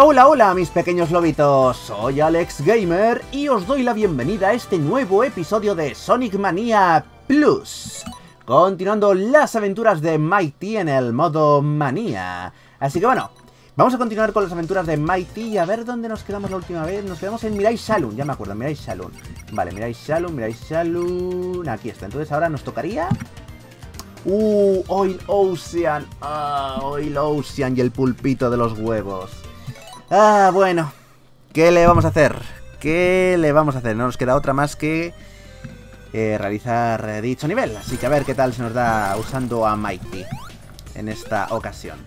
Hola, hola, hola mis pequeños lobitos, soy Alex Gamer y os doy la bienvenida a este nuevo episodio de Sonic Mania Plus. Continuando las aventuras de Mighty en el modo Manía Así que bueno, vamos a continuar con las aventuras de Mighty y a ver dónde nos quedamos la última vez. Nos quedamos en Mirai Saloon, ya me acuerdo, Mirai Saloon Vale, Mirai Saloon, Mirai Saloon, aquí está Entonces ahora nos tocaría Uh, Oil Ocean. Ah, Oil Ocean y el pulpito de los huevos. Ah, bueno. ¿Qué le vamos a hacer? ¿Qué le vamos a hacer? No nos queda otra más que eh, realizar dicho nivel. Así que a ver qué tal se nos da usando a Mighty en esta ocasión.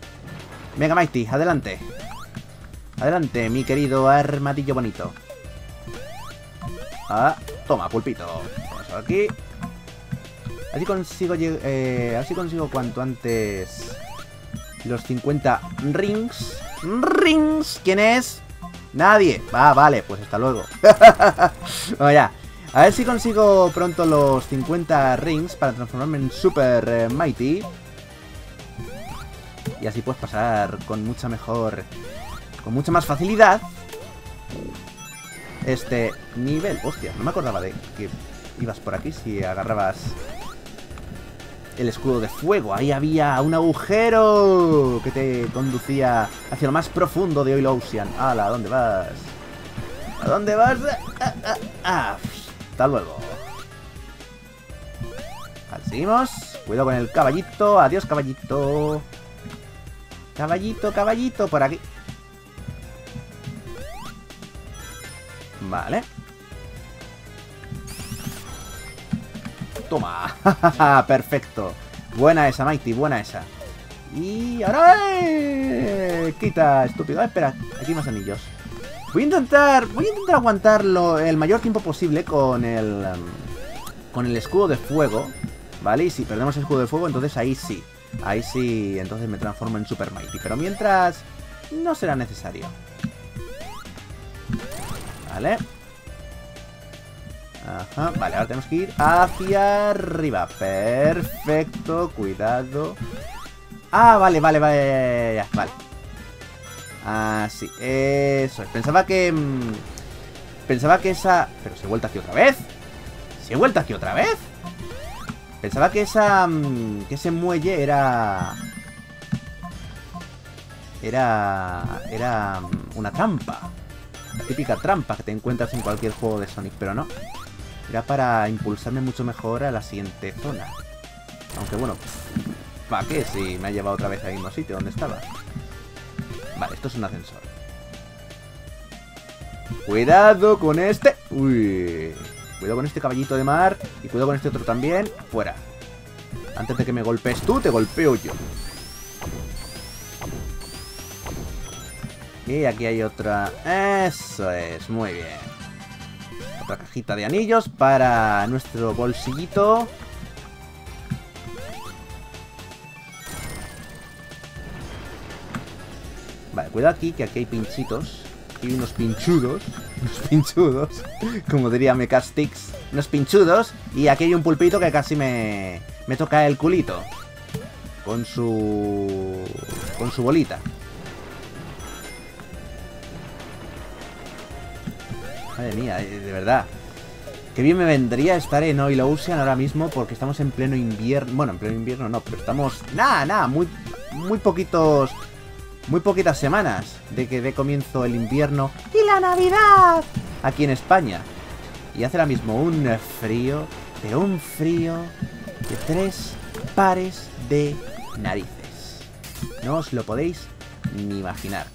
Venga, Mighty, adelante. Adelante, mi querido armadillo bonito. Ah, toma, pulpito. Vamos aquí. Así consigo, eh, así consigo cuanto antes los 50 rings. ¡Rings! ¿Quién es? Nadie. Va, vale, pues hasta luego. bueno, ya. A ver si consigo pronto los 50 rings para transformarme en Super eh, Mighty. Y así puedes pasar con mucha mejor... Con mucha más facilidad. Este nivel. Hostia, no me acordaba de que ibas por aquí si agarrabas el escudo de fuego. Ahí había un agujero que te conducía hacia lo más profundo de Oil Ocean. ¡Hala! ¿A dónde vas? ¿A dónde vas? Ah, ah, ah. Hasta luego. seguimos. Cuidado con el caballito. Adiós, caballito. Caballito, caballito, por aquí. Vale. Toma. Perfecto. Buena esa, Mighty. Buena esa. Y ahora... ¡eh! Quita, estúpido. Ah, espera, aquí más anillos. Voy a intentar... Voy a intentar aguantarlo el mayor tiempo posible con el... Um, con el escudo de fuego. ¿Vale? Y si perdemos el escudo de fuego, entonces ahí sí. Ahí sí, entonces me transformo en Super Mighty. Pero mientras... No será necesario. Vale. Ajá, vale, ahora tenemos que ir hacia arriba. Perfecto, cuidado. Ah, vale, vale, vale, ya, vale. Ah, sí, eso es. Pensaba que... Mm, pensaba que esa... Pero se he vuelto aquí otra vez. ¿Se he vuelto aquí otra vez? Pensaba que esa... Mm, que ese muelle era... Era... Era mm, una trampa. La típica trampa que te encuentras en cualquier juego de Sonic, pero no. Era para impulsarme mucho mejor a la siguiente zona. Aunque bueno, ¿para qué si me ha llevado otra vez al mismo sitio donde estaba? Vale, esto es un ascensor. Cuidado con este. Uy. Cuidado con este caballito de mar. Y cuidado con este otro también. Fuera. Antes de que me golpees tú, te golpeo yo. Y aquí hay otra. Eso es, muy bien cajita de anillos para nuestro bolsillito. Vale, cuidado aquí, que aquí hay pinchitos. Aquí hay unos pinchudos. Unos pinchudos. Como diría Mecastix. Unos pinchudos. Y aquí hay un pulpito que casi me, me toca el culito. Con su... Con su bolita. Madre mía, eh, de verdad. Qué bien me vendría estar en Oil Ocean ahora mismo porque estamos en pleno invierno. Bueno, en pleno invierno no, pero estamos... Nada, nada, muy, muy poquitos... Muy poquitas semanas de que dé comienzo el invierno y la Navidad aquí en España. Y hace ahora mismo un frío, pero un frío de tres pares de narices. No os lo podéis ni imaginar.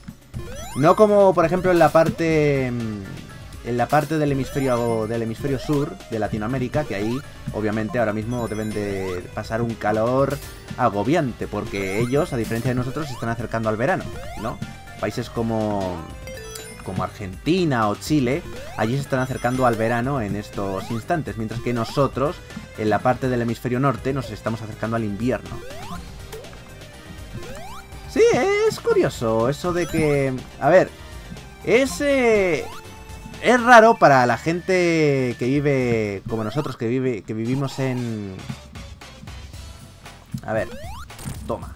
No como, por ejemplo, en la parte mm, en la parte del hemisferio, del hemisferio sur de Latinoamérica, que ahí obviamente ahora mismo deben de pasar un calor agobiante, porque ellos, a diferencia de nosotros, se están acercando al verano, ¿no? Países como, como Argentina o Chile, allí se están acercando al verano en estos instantes, mientras que nosotros, en la parte del hemisferio norte, nos estamos acercando al invierno. Sí, es curioso eso de que... A ver, ese es raro para la gente que vive como nosotros, que vive que vivimos en... A ver, toma.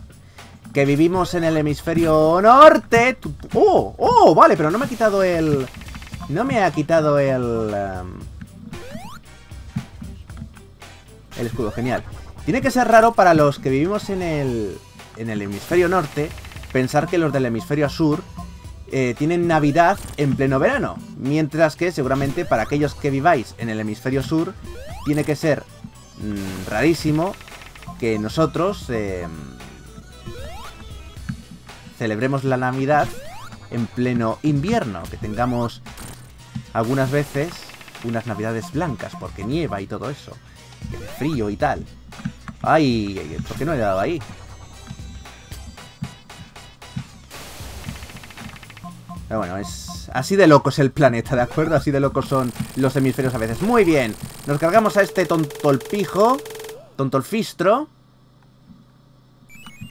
que vivimos en el hemisferio norte... ¡Oh! ¡Oh! Vale, pero no me ha quitado el... No me ha quitado el... Em, el escudo, genial. Tiene que ser raro para los que vivimos en el, en el hemisferio norte pensar que los del hemisferio sur eh, tienen Navidad en pleno verano. Mientras que seguramente para aquellos que viváis en el hemisferio sur tiene que ser mm, rarísimo que nosotros em, celebremos la Navidad en pleno invierno. Que tengamos algunas veces unas Navidades blancas porque nieva y todo eso. Y frío y tal. Ay, ¿por qué no he dado ahí? Pero bueno, es así de loco es el planeta, ¿de acuerdo? Así de locos son los hemisferios a veces. Muy bien, nos cargamos a este tontolpijo, tontolfistro.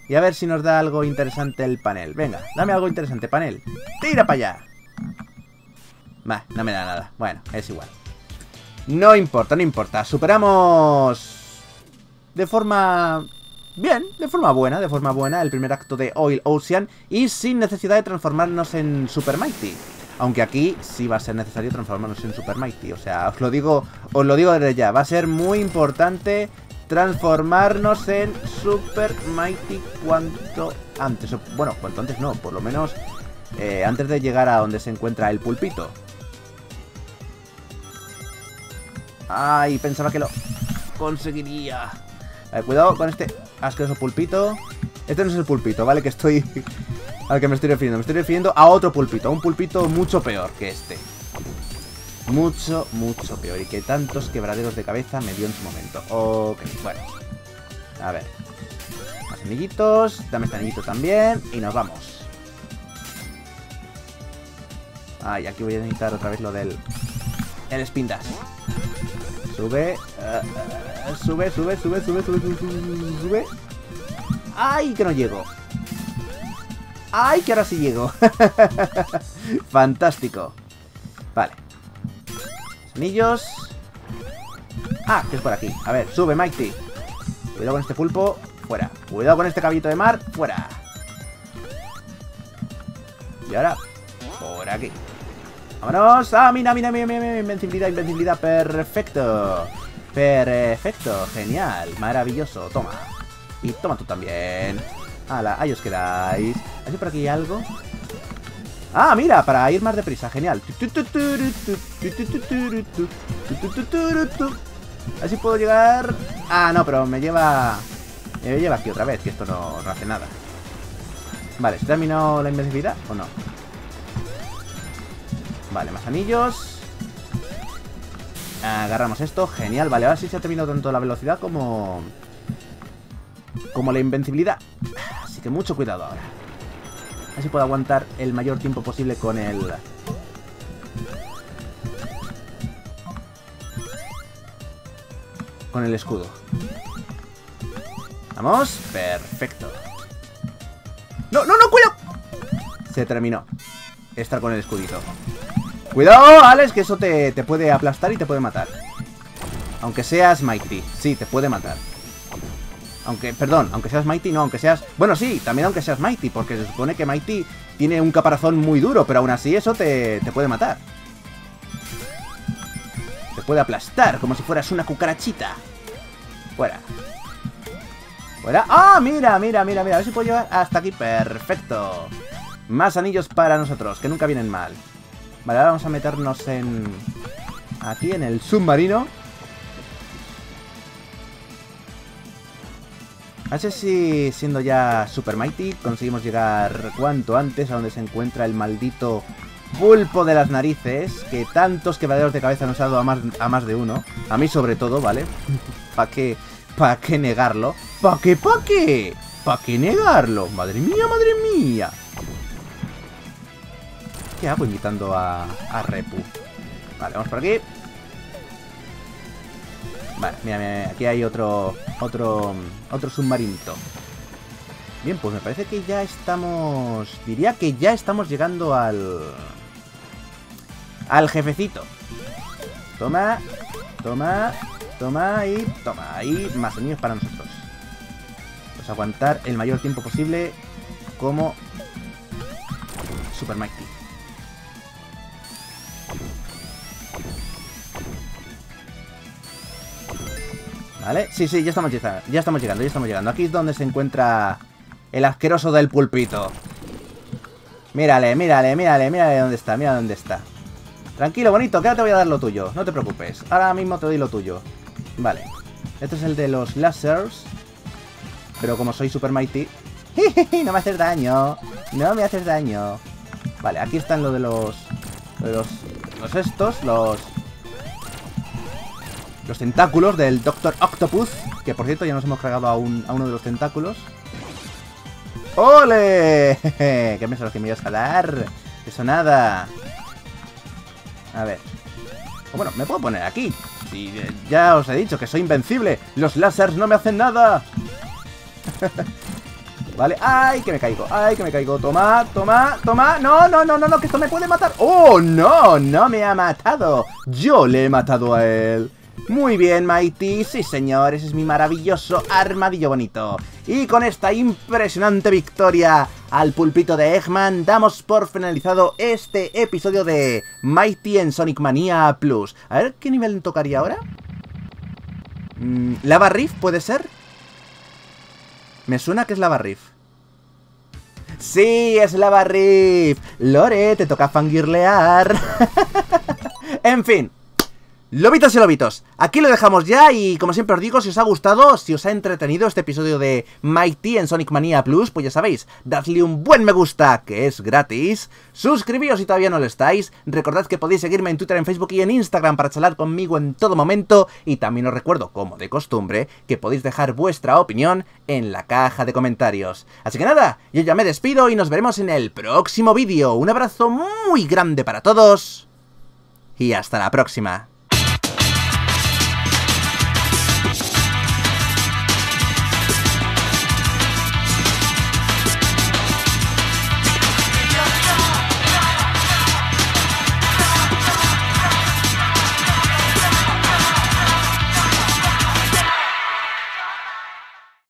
Y a ver si nos da algo interesante el panel. Venga, dame algo interesante, panel. ¡Tira para allá! Bah, no me da nada. Bueno, es igual. No importa, no importa. Superamos de forma bien, de forma buena, de forma buena, el primer acto de Oil Ocean y sin necesidad de transformarnos en Super Mighty. Aunque aquí sí va a ser necesario transformarnos en Super Mighty. O sea, os lo digo, os lo digo desde ya. Va a ser muy importante transformarnos en Super Mighty cuanto antes. Bueno, cuanto antes no, por lo menos eh, antes de llegar a donde se encuentra el pulpito. Ay, pensaba que lo conseguiría. cuidado con este asqueroso pulpito. Este no es el pulpito, ¿vale? Que estoy... al que me estoy refiriendo. Me estoy refiriendo a otro pulpito. A un pulpito mucho peor que este. Mucho, mucho peor. Y que tantos quebraderos de cabeza me dio en su momento. Ok, bueno. A ver. Más anillitos. Dame este anillito también. Y nos vamos. Ay, aquí voy a necesitar otra vez lo del... El spin dash. Sube. sube, sube, sube, sube, sube, sube, sube. ¡Ay, que no llego! ¡Ay, que ahora sí llego! Fantástico. Vale. Anillos. Ah, que es por aquí. A ver, sube, Mighty. Cuidado con este pulpo. Fuera. Cuidado con este caballito de mar. Fuera. Y ahora, por aquí. ¡Vámonos! ¡Ah, mira, mira, mira, mira! Invencibilidad, invencibilidad. Perfecto. Perfecto. Genial. Maravilloso. Toma. Y toma tú también. ¡Hala! Ahí os quedáis. ¿Hay por aquí algo? ¡Ah, mira! Para ir más deprisa. Genial. Así puedo llegar... Ah, no, pero me lleva... Me lleva aquí otra vez, que esto no, no hace nada. Vale, ¿se terminó la invencibilidad o no? Vale, más anillos. Agarramos esto, genial. Vale, ahora sí se ha terminado tanto la velocidad como... Como la invencibilidad. Así que mucho cuidado ahora. Así puedo aguantar el mayor tiempo posible con el... Con el escudo. Vamos, perfecto. ¡No, no, no, cuidado! Se terminó. Estar con el escudito. Cuidado, Alex, que eso te, puede aplastar y te puede matar. Aunque seas Mighty. Sí, te puede matar. Aunque, perdón, aunque seas Mighty, no, aunque seas... Bueno, sí, también aunque seas Mighty, porque se supone que Mighty tiene un caparazón muy duro, pero aún así eso te, te puede matar. Te puede aplastar, como si fueras una cucarachita. Fuera. Fuera. ¡Ah! Mira, mira, mira, mira. A ver si puedo llegar hasta aquí. Perfecto. Más anillos para nosotros, que nunca vienen mal. Vale, ahora vamos a meternos en... Aquí, en el submarino. A ver si siendo ya Super Mighty conseguimos llegar cuanto antes a donde se encuentra el maldito pulpo de las narices que tantos quebraderos de cabeza nos ha dado a más, a más de uno. A mí sobre todo, ¿vale? ¿Para qué, pa qué negarlo? ¿Para qué, pa qué? ¿Para qué negarlo? Madre mía, madre mía. ¿Qué hago invitando a, Repu? Vale, vamos por aquí. Vale, mira, mira, aquí hay otro, otro, otro submarinito. Bien, pues me parece que ya estamos... Diría que ya estamos llegando al... Al jefecito. Toma, toma, toma y toma. Ahí más sonidos para nosotros. Pues aguantar el mayor tiempo posible como Super Mighty. ¿Vale? Sí, sí, ya estamos llegando, ya estamos llegando, ya estamos llegando. Aquí es donde se encuentra el asqueroso del pulpito. Mírale, mírale, mírale, mírale dónde está, mira dónde está. Tranquilo, bonito, que ahora te voy a dar lo tuyo. No te preocupes, ahora mismo te doy lo tuyo. Vale. Este es el de los lasers. Pero como soy Super Mighty... no me haces daño. No me haces daño. Vale, aquí están lo de los... Lo de los... Los estos, los... Los tentáculos del Doctor Octopus. Que por cierto ya nos hemos cargado a, un, a uno de los tentáculos. ¡Ole! ¿Qué pensabas que me ibas a dar? Eso nada. A ver. bueno, me puedo poner aquí. Si ya os he dicho que soy invencible. Los lásers no me hacen nada. vale. ¡Ay, que me caigo! ¡Ay, que me caigo! Toma, toma, toma. No, no, no, no, no, que esto me puede matar. ¡Oh, no! No me ha matado. Yo le he matado a él. Muy bien, Mighty. Sí, señor. Ese es mi maravilloso armadillo bonito. Y con esta impresionante victoria al pulpito de Eggman, damos por finalizado este episodio de Mighty en Sonic Mania Plus. A ver, ¿qué nivel tocaría ahora? Mm, ¿Lava Riff puede ser? Me suena que es Lava Riff. ¡Sí, es Lava Riff! Lore, te toca fangirlear. en fin, Lobitos y lobitos, aquí lo dejamos ya y como siempre os digo, si os ha gustado, si os ha entretenido este episodio de Mighty en Sonic Mania Plus, pues ya sabéis, dadle un buen me gusta, que es gratis, suscribíos si todavía no lo estáis, recordad que podéis seguirme en Twitter, en Facebook y en Instagram para charlar conmigo en todo momento, y también os recuerdo, como de costumbre, que podéis dejar vuestra opinión en la caja de comentarios. Así que nada, yo ya me despido y nos veremos en el próximo vídeo, un abrazo muy grande para todos, y hasta la próxima.